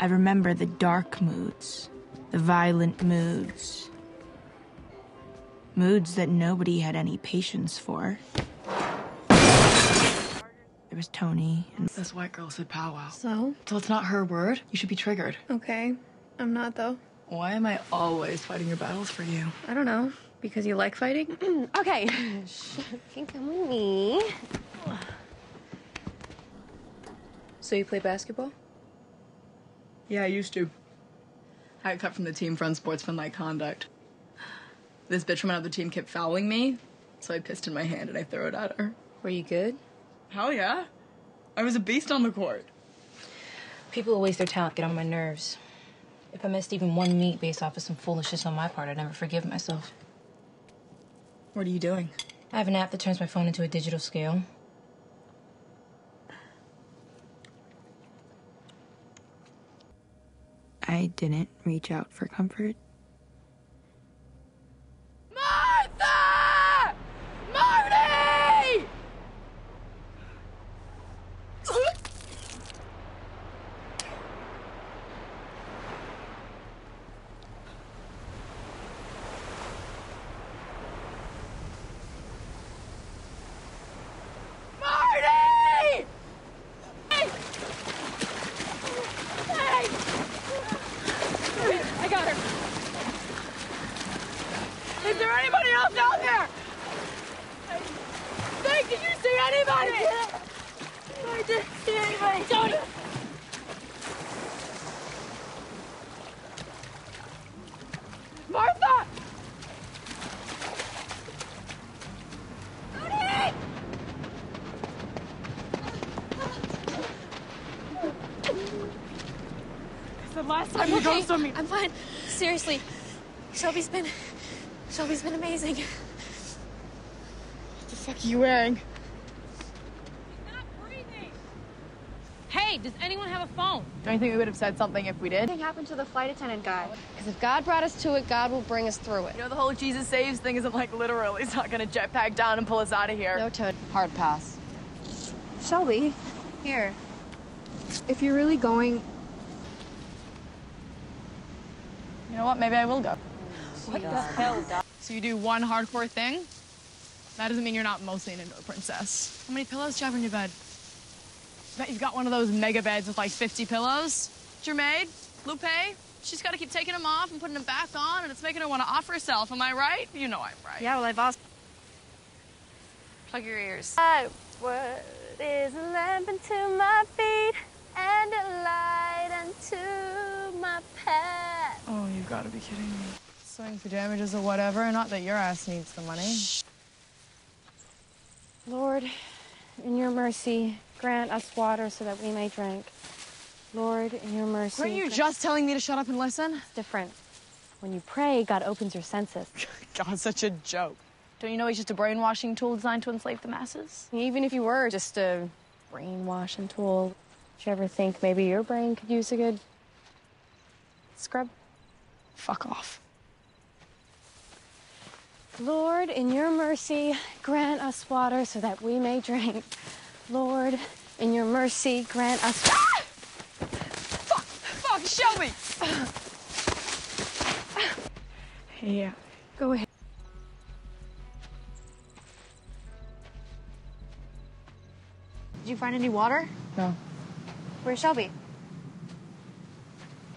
I remember the dark moods, the violent moods. Moods that nobody had any patience for. There was Toni and This white girl said powwow. So? So it's not her word? You should be triggered. Okay. I'm not, though. Why am I always fighting your battles for you? I don't know. Because you like fighting? Okay. you can come with me. So you play basketball? Yeah, I used to. I got cut from the team for unsportsmanlike conduct. This bitch from another team kept fouling me, so I pissed in my hand and I threw it at her. Were you good? Hell yeah. I was a beast on the court. People who waste their talent get on my nerves. If I missed even one meet based off of some foolishness on my part, I'd never forgive myself. What are you doing? I have an app that turns my phone into a digital scale. I didn't reach out for comfort. Martha! Marty! Marty! Hey! Hey! I got her. Is there anybody else out there? Hey, did you see anybody? I didn't see anybody. Toni! Martha! Toni! It's the last time you okay. ghost on me. I'm fine. Seriously. Shelby's been. Shelby's been amazing. What the fuck are you wearing? He's not breathing! Hey, does anyone have a phone? Don't you think we would have said something if we did? What happened to the flight attendant guy? Because if God brought us to it, God will bring us through it. You know, the whole Jesus saves thing isn't like literal. He's not gonna jetpack down and pull us out of here. No, Toad. Hard pass. Shelby, here. If you're really going, You know what? Maybe I will go. What the hell, Doc? So you do one hardcore thing? That doesn't mean you're not mostly an indoor princess. How many pillows do you have in your bed? I Bet you've got one of those mega beds with like 50 pillows. Jermaine, Lupe, she's got to keep taking them off and putting them back on, and it's making her want to off herself. Am I right? You know I'm right. Yeah, well, I've also. Plug your ears. What is a lamp unto my feet and a light unto my path? Oh, you gotta be kidding me. Suing for damages or whatever. Not that your ass needs the money. Lord, in your mercy, grant us water so that we may drink. Lord, in your mercy. Weren't you grant- just telling me to shut up and listen? It's different. When you pray, God opens your senses. God, such a joke. Don't you know he's just a brainwashing tool designed to enslave the masses? Even if you were just a brainwashing tool, did you ever think maybe your brain could use a good scrub? Fuck off. Lord, in your mercy, grant us water so that we may drink. Lord, in your mercy, grant us. Ah! Fuck! Fuck! Shelby! yeah. Go ahead. Did you find any water? No. Where's Shelby?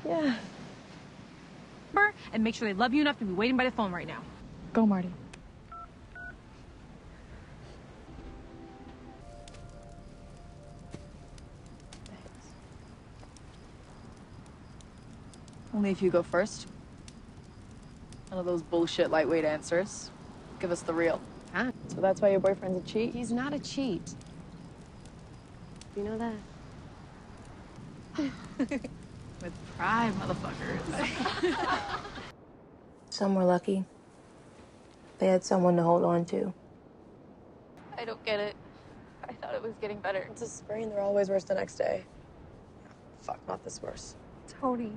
Yeah. And make sure they love you enough to be waiting by the phone right now. Go, Marty. Only if you go first. None of those bullshit lightweight answers. Give us the real. Huh? So that's why your boyfriend's a cheat? He's not a cheat. You know that? With pride, motherfuckers. Some were lucky. They had someone to hold on to. I don't get it. I thought it was getting better. It's a sprain. They're always worse the next day. Fuck, not this worse. Toni,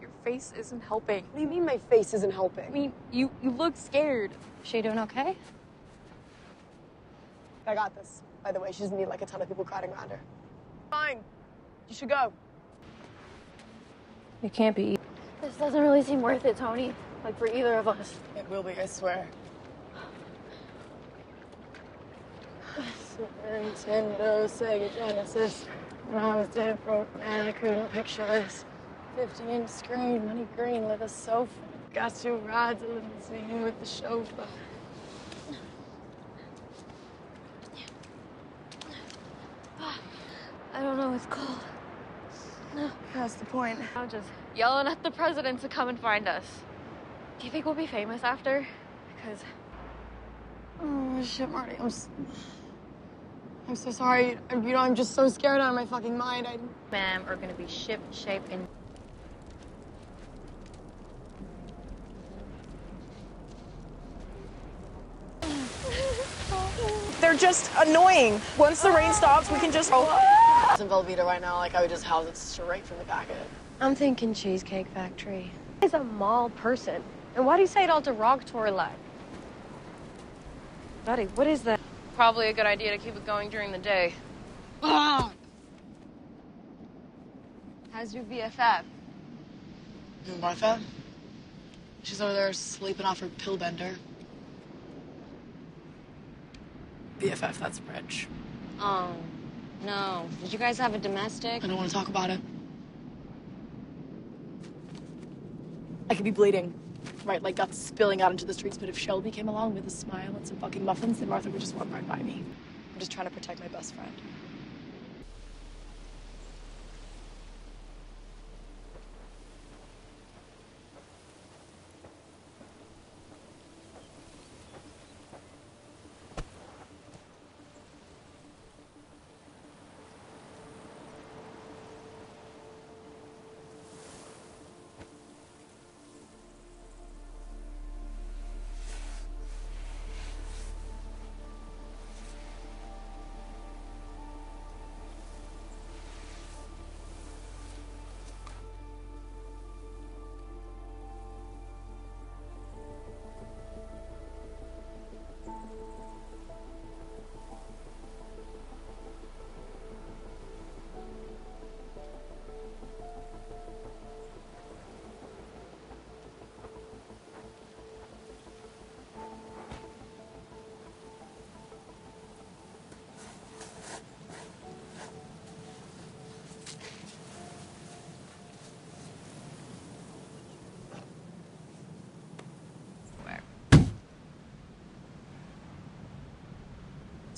your face isn't helping. What do you mean my face isn't helping? I mean, you you look scared. Is she doing okay? I got this. By the way, she doesn't need like a ton of people crowding around her. Fine. You should go. It can't be. This doesn't really seem worth it, Toni. Like for either of us. It will be, I swear. Super Nintendo, Sega Genesis. When I was dead broke, man, I couldn't picture this. 50 inch screen, money green, leather sofa. Got two rides, a limousine with the chauffeur. I don't know what's called. That's the point. I'm just yelling at the president to come and find us. Do you think we'll be famous after? Because Oh, shit, Marty. I'm, s- I'm so sorry. I- You know, I'm just so scared out of my fucking mind. I, ma'am are gonna be ship shape and They're just annoying. Once the rain stops, we can just oh, go. In Velveeta right now, like I would just house it straight from the back of it. I'm thinking Cheesecake Factory. He's a mall person. And why do you say it all derogatory like? Buddy, what is that? Probably a good idea to keep it going during the day. How's your BFF? Who, Martha? She's over there sleeping off her pill bender. BFF, that's Reg. Oh, um, no. Did you guys have a domestic? I don't want to talk about it. I could be bleeding, right? Like guts spilling out into the streets. But if Shelby came along with a smile and some fucking muffins, then Martha would just walk right by me. I'm just trying to protect my best friend.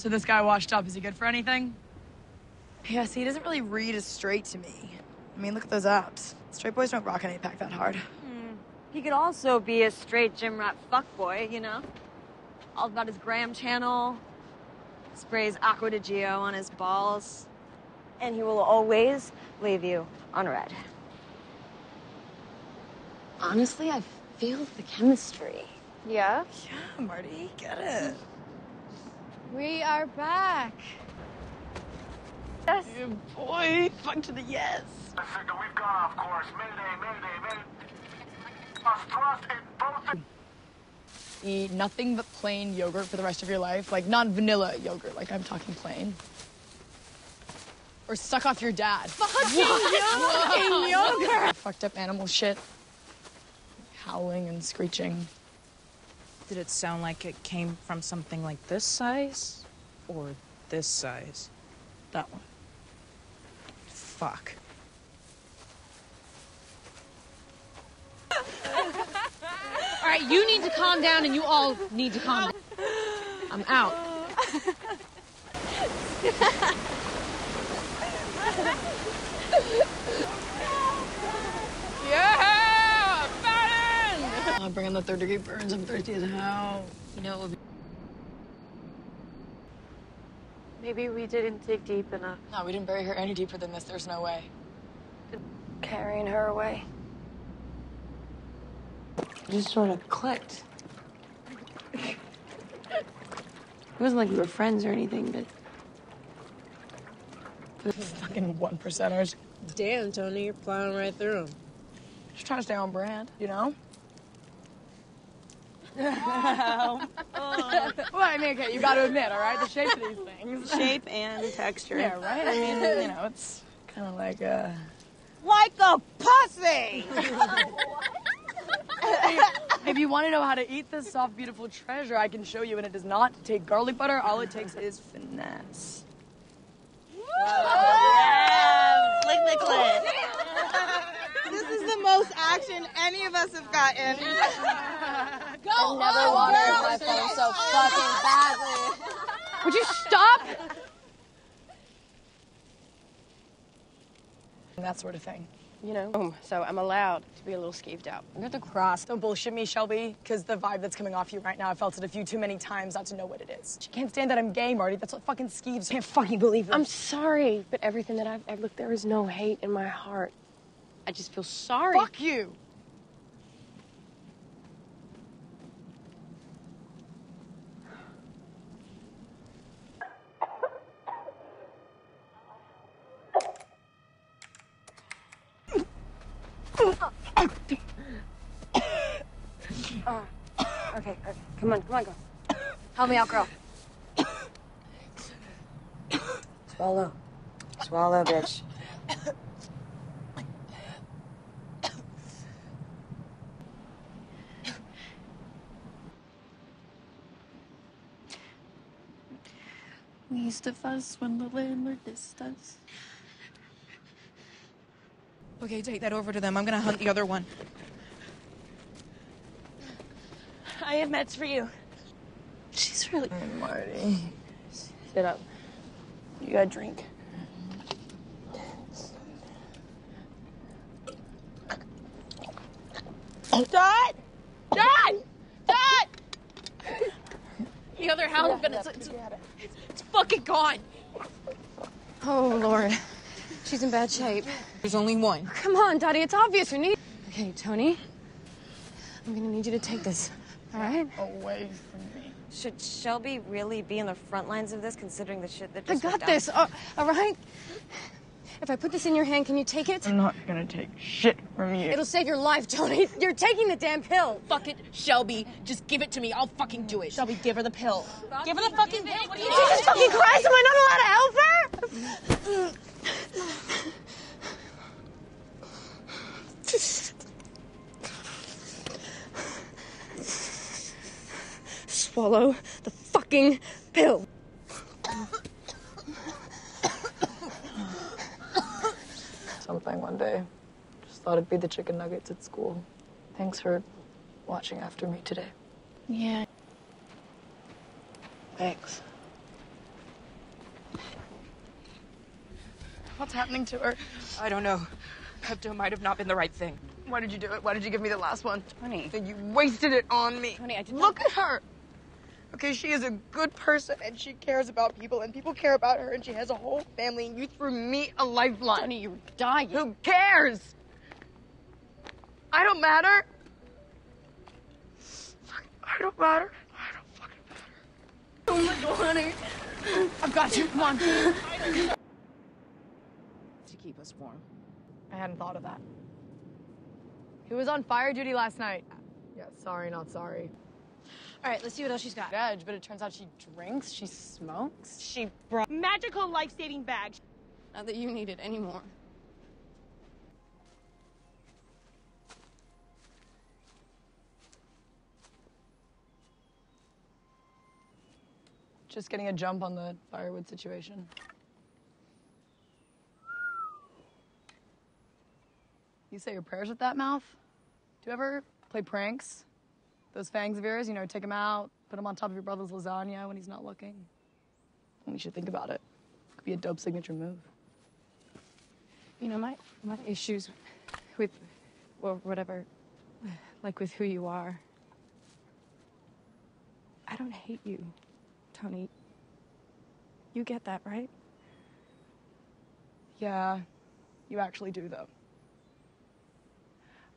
So this guy washed up, is he good for anything? Yeah, see, he doesn't really read as straight to me. I mean, look at those abs. Straight boys don't rock an eight pack that hard. Hmm. He could also be a straight gym rat fuckboy, you know? All about his gram channel, sprays Acqua di Gio on his balls, and he will always leave you on read. Honestly, I feel the chemistry. Yeah? Yeah, Marty, get it. We are back. Yes. Yeah, boy, fuck to the yes. Signal, we've gone off course. Mayday, mayday, mayday. Must thrust in both. Eat nothing but plain yogurt for the rest of your life, like non vanilla yogurt, like I'm talking plain. Or suck off your dad. Fucking yogurt. yogurt. Fucked up animal shit. Howling and screeching. Did it sound like it came from something like this size? Or this size? That one. Fuck. All right, you need to calm down, and you all need to calm down. I'm out. Yeah! Fat I'm bringing the third degree burns. I'm thirsty as hell. You know, it would be Maybe we didn't dig deep enough. No, we didn't bury her any deeper than this. There's no way. Carrying her away. Just sort of clicked. It wasn't like we were friends or anything, but Fucking one percenters. Damn, Toni, you're plowing right through them. Just trying to stay on brand, you know? Well, well, I mean, okay, you got to admit, all right, the shape of these things. Shape and texture. Yeah, right. I mean, you know, it's kind of like a like a pussy. if you want to know how to eat this soft, beautiful treasure, I can show you, and it does not take garlic butter. All it takes is finesse. Yeah, flick the clit. This is the most action any of us have gotten. Go I never on, wanted girl. my phone so fucking badly. Would you stop? That sort of thing. You know, so I'm allowed to be a little skeeved out. You're the cross. Don't bullshit me, Shelby, because the vibe that's coming off you right now, I felt it a few too many times not to know what it is. She can't stand that I'm gay, Marty. That's what fucking skeeves. I can't fucking believe it. I'm sorry, but everything that I've ever look, there is no hate in my heart. I just feel sorry. Fuck you. Oh, okay, okay. Come on, come on, girl. Help me out, girl. Swallow. Swallow, bitch. We used to fuss when the landlord dissed us. Okay, take that over to them. I'm gonna hunt the other one. I have meds for you. She's really. Marty. Sit up. You got a drink. Dot! Dot! Dot! The other house, but it's, it's, it's fucking gone. Oh, Lord. She's in bad shape. There's only one. Come on, Daddy, it's obvious you need. Okay, Toni. I'm gonna need you to take this, all right? Away from me. Should Shelby really be in the front lines of this, considering the shit that just I got went down? this, uh, all right? If I put this in your hand, can you take it? I'm not gonna take shit from you. It'll save your life, Toni. You're taking the damn pill. Fuck it, Shelby. Just give it to me. I'll fucking do it. Shelby, give her the pill. Give her the fucking pill. Swallow the fucking pill. Something one day. Just thought it'd be the chicken nuggets at school. Thanks for watching after me today. Yeah. Thanks. What's happening to her? I don't know. Pepto might have not been the right thing. Why did you do it? Why did you give me the last one? Honey. Then you wasted it on me. Honey, I didn't. Look at her. Okay, she is a good person and she cares about people and people care about her and she has a whole family and you threw me a lifeline. Honey, you're dying. Who cares? I don't matter. I don't matter. I don't fucking matter. Oh my god, honey. I've got you. Come on. To keep us warm. I hadn't thought of that. Who was on fire duty last night? Yeah, sorry, not sorry. All right, let's see what else she's got. Veg, but it turns out she drinks, she smokes. She brought magical life-saving bags. Not that you need it anymore. Just getting a jump on the firewood situation. You say your prayers with that mouth? Do you ever play pranks? Those fangs of yours, you know, take them out, put them on top of your brother's lasagna when he's not looking. Well, you should think about it. Could be a dope signature move. You know, my my issues with or whatever, like with who you are. I don't hate you, Toni. You get that, right? Yeah, you actually do, though.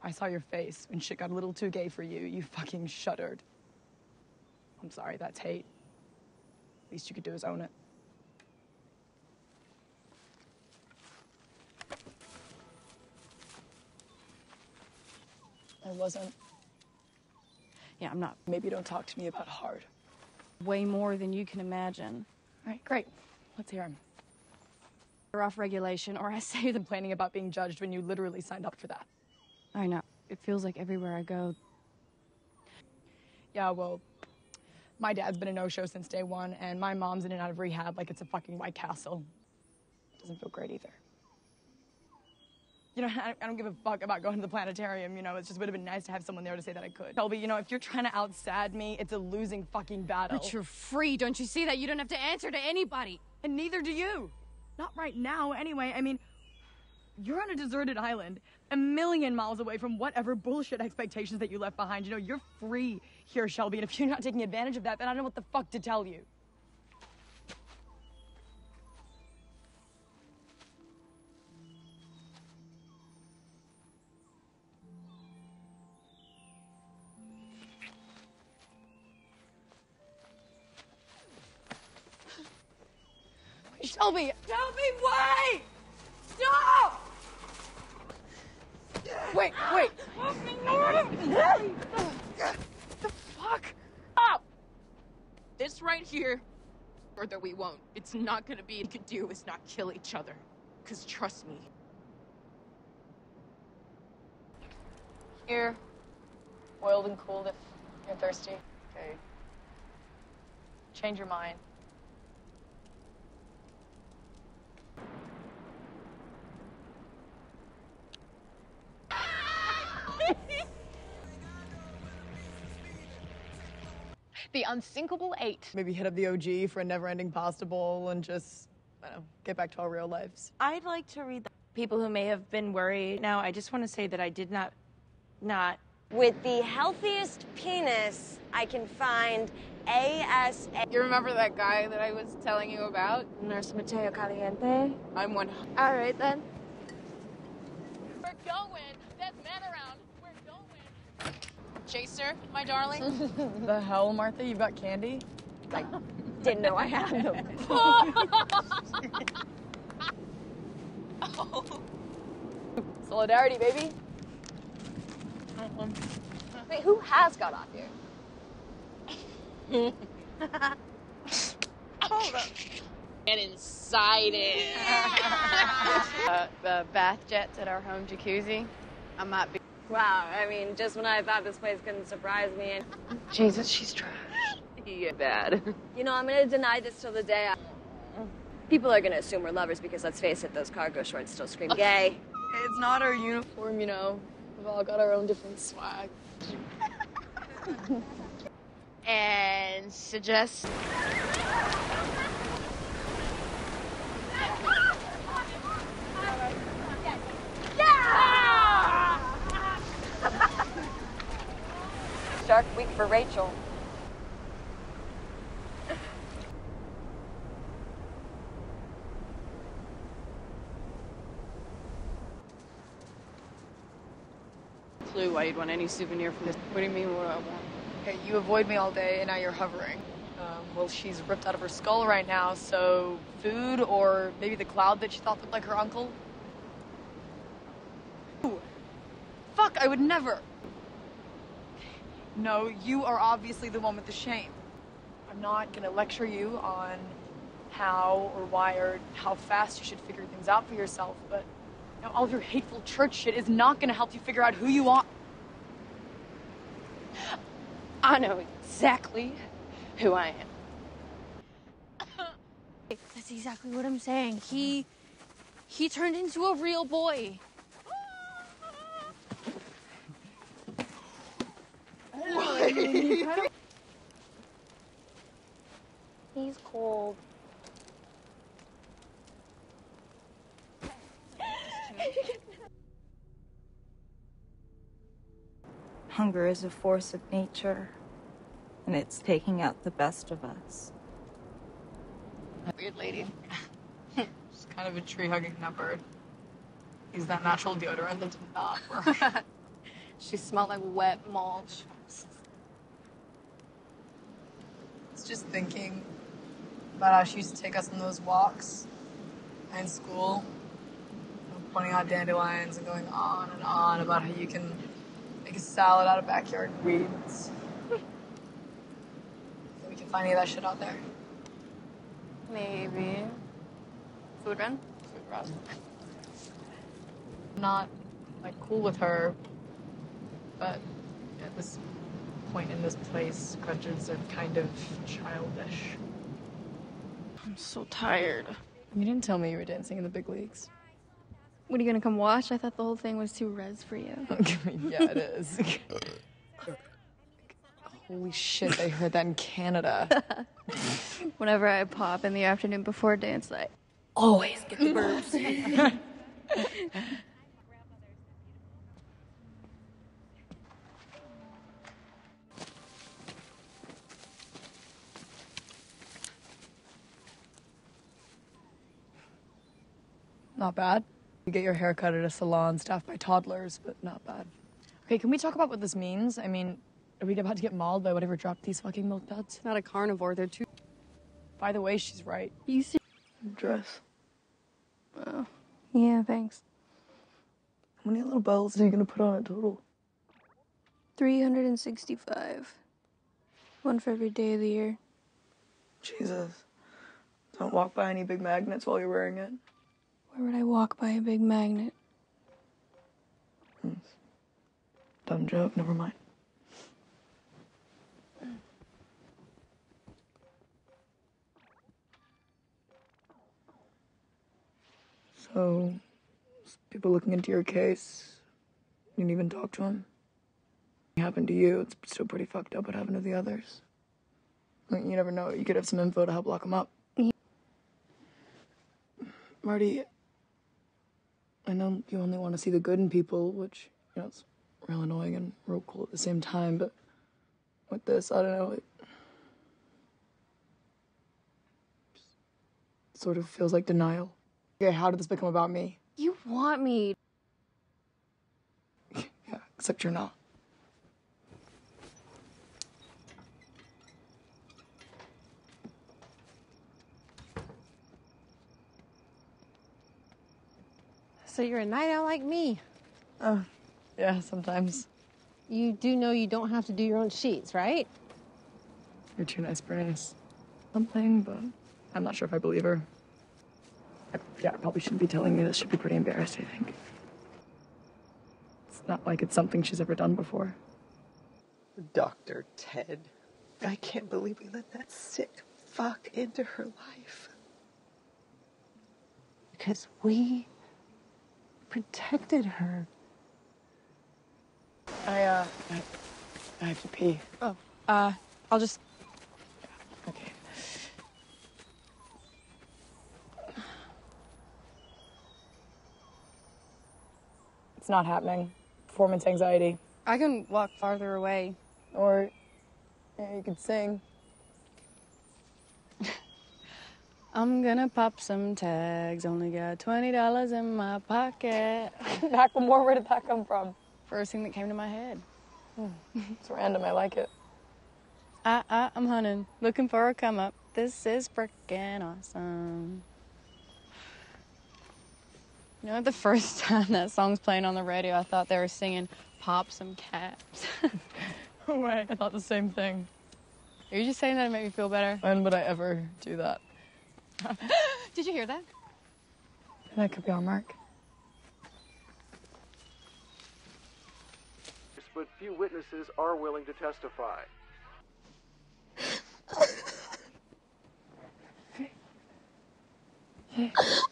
I saw your face when shit got a little too gay for you. You fucking shuddered. I'm sorry, that's hate. At least you could do is own it. I wasn't. Yeah, I'm not. Maybe don't talk to me about hard. Way more than you can imagine. All right, great. Let's hear him. off regulation, or I say them planning about being judged when you literally signed up for that. I know. It feels like everywhere I go, Yeah, well, my dad's been a no-show since day one, and my mom's in and out of rehab like it's a fucking White Castle. Doesn't feel great either. You know, I, I don't give a fuck about going to the planetarium, you know, it just would have been nice to have someone there to say that I could. Shelby, you know, if you're trying to outsad me, it's a losing fucking battle. But you're free, don't you see that? You don't have to answer to anybody. And neither do you. Not right now, anyway. I mean, you're on a deserted island, a million miles away from whatever bullshit expectations that you left behind. You know, you're free here, Shelby, and if you're not taking advantage of that, then I don't know what the fuck to tell you. Shelby! Shelby, wait! Stop! Wait, wait. the fuck? Up! This right here, or that we won't. It's not gonna be. You could do is not kill each other. Cause trust me. Here, boiled and cooled if you're thirsty. Okay. Change your mind. The unsinkable eight. Maybe hit up the OG for a never-ending pasta bowl and just, I don't know, get back to our real lives. I'd like to read the people who may have been worried. Now, I just want to say that I did not, not. With the healthiest penis I can find, ASA. You remember that guy that I was telling you about? Nurse Mateo Caliente? I'm one. All right, then. We're going. There's men. We're going. Chaser, my darling. the hell, Martha? You've got candy? I didn't know I had them. Solidarity, baby. Wait, who has got off here? Hold up. Get inside it. uh, the bath jets at our home jacuzzi. I might be. Wow, I mean, just when I thought this place couldn't surprise me, and Jesus, she's trash. Yeah, bad. you know, I'm gonna deny this till the day. I... People are gonna assume we're lovers because let's face it, those cargo shorts still scream gay. It's not our uniform, you know. We've all got our own different swag. and suggest. Shark Week for Rachel. Clue why you'd want any souvenir from this. What do you mean, what do I want? Okay, you avoid me all day, and now you're hovering. Um, well, she's ripped out of her skull right now, so food or maybe the cloud that she thought looked like her uncle? Ooh. Fuck, I would never. No, you are obviously the one with the shame. I'm not gonna lecture you on how or why or how fast you should figure things out for yourself, but you know, all of your hateful church shit is not gonna help you figure out who you are. I know exactly who I am. That's exactly what I'm saying. He he turned into a real boy. He's cold. Hunger is a force of nature, and it's taking out the best of us. Weird lady. She's kind of a tree hugging nutbird. Use that natural deodorant that did not work. She smelled like wet mulch. It's just thinking about how she used to take us on those walks in school, you pointing out dandelions and going on and on about how you can make a salad out of backyard weeds. Think we can find any of that shit out there. Maybe. Food run? Food run. Not like cool with her, but at this point in this place, grudges are kind of childish. I'm so tired. You didn't tell me you were dancing in the big leagues. What are you gonna come watch? I thought the whole thing was too res for you. yeah, it is. Holy shit, they heard that in Canada. Whenever I pop in the afternoon before dance, I always get the burps. Not bad. You get your hair cut at a salon staffed by toddlers, but not bad. Okay, can we talk about what this means? I mean, are we about to get mauled by whatever dropped these fucking milk duds? Not a carnivore, they're too. By the way, she's right. You see? Dress. Oh, yeah, thanks. How many little bells are you gonna put on it total? 365. One for every day of the year. Jesus. Don't walk by any big magnets while you're wearing it. Where would I walk by a big magnet? Dumb joke, never mind. So, people looking into your case, you didn't even talk to him? It happened to you, it's still pretty fucked up what happened to the others. Like, You never know, you could have some info to help lock them up. Marty, I know you only want to see the good in people, which, you know, it's real annoying and real cool at the same time, but with this, I don't know, it just sort of feels like denial. Okay, how did this become about me? You want me. Yeah, except you're not. So you're a night owl like me. Oh, yeah, sometimes. You do know you don't have to do your own sheets, right? You're too nice, Bernice. Something, but I'm not sure if I believe her. I, yeah, I probably shouldn't be telling you this. Should be pretty embarrassed, I think. It's not like it's something she's ever done before. Dr. Ted. I can't believe we let that sick fuck into her life. Because we protected her. I, uh, I, I have to pee. Oh, uh, I'll just. Okay. It's not happening. Performance anxiety. I can walk farther away. Or yeah, you could sing. I'm gonna pop some tags. Only got twenty dollars in my pocket. Back more. Where did that come from? First thing that came to my head. Hmm. It's random. I like it. I, I, I'm hunting, looking for a come up. This is frickin' awesome. You know, the first time that song's playing on the radio, I thought they were singing "Pop Some Caps." No way. I thought the same thing. Are you just saying that to make me feel better? When would I ever do that? Did you hear that? That could be our mark. But few witnesses are willing to testify. Hey. What's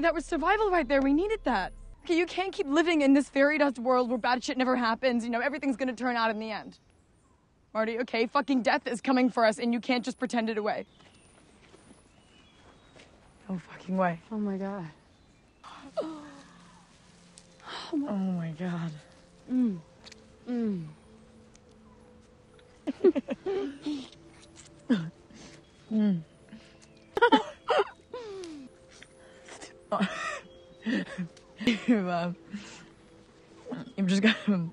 the? That was survival right there. We needed that. Okay, you can't keep living in this fairy dust world where bad shit never happens. You know, everything's gonna turn out in the end. Marty, okay, fucking death is coming for us and you can't just pretend it away. No fucking way. Oh my god. Oh my god. Mm. Mm. Mm. you've, uh, you've just got to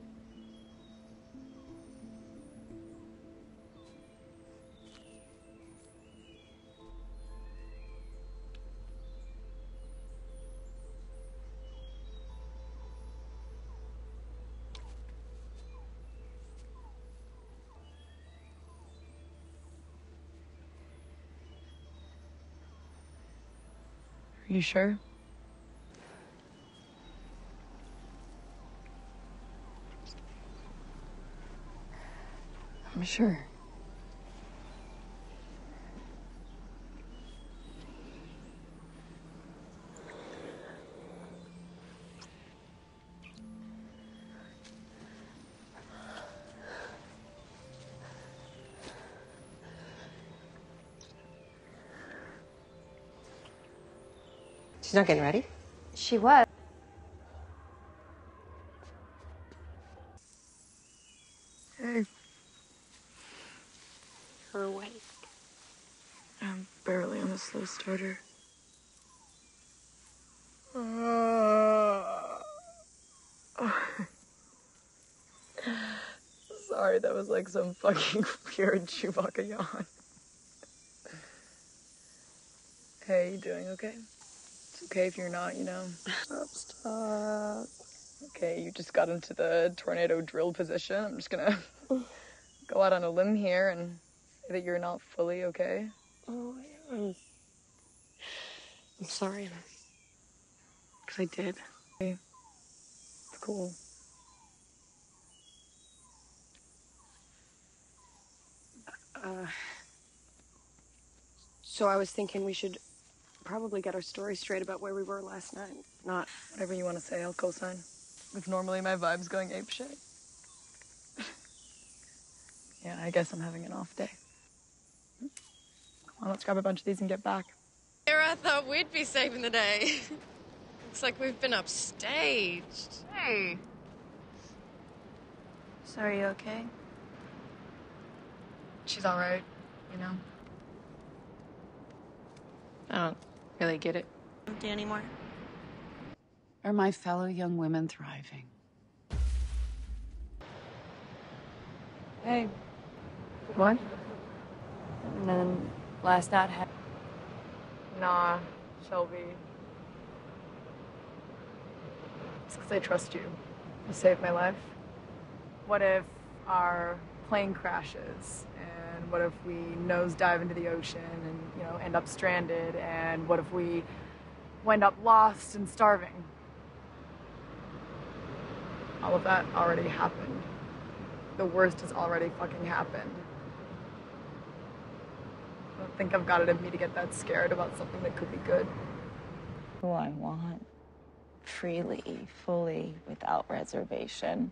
You sure? Sure. She's not getting ready? She was. Hey, Her awake. I'm barely on a slow starter. Sorry, that was like some fucking weird Chewbacca yawn. Hey, you doing okay? It's okay if you're not, you know. Stop, stop. Okay, you just got into the tornado drill position. I'm just gonna go out on a limb here and say that you're not fully okay. Oh, I'm, I'm sorry. Because I did. It's cool. Uh, so I was thinking we should probably get our story straight about where we were last night. Not Whatever you want to say, I'll co-sign. If normally my vibe's going apeshit. yeah, I guess I'm having an off day. Come on, let's grab a bunch of these and get back. Here I thought we'd be saving the day. Looks like we've been upstaged. Hey. So are you okay? She's all right, you know. I don't really get it. Empty anymore. Are my fellow young women thriving? Hey. What? And then last night had. Nah, Shelby. It's because I trust you. You saved my life. What if our plane crashes? And what if we nosedive into the ocean and, you know, end up stranded? And what if we wind up lost and starving? All of that already happened. The worst has already fucking happened. Think I've got it in me to get that scared about something that could be good. Who I want, freely, fully, without reservation.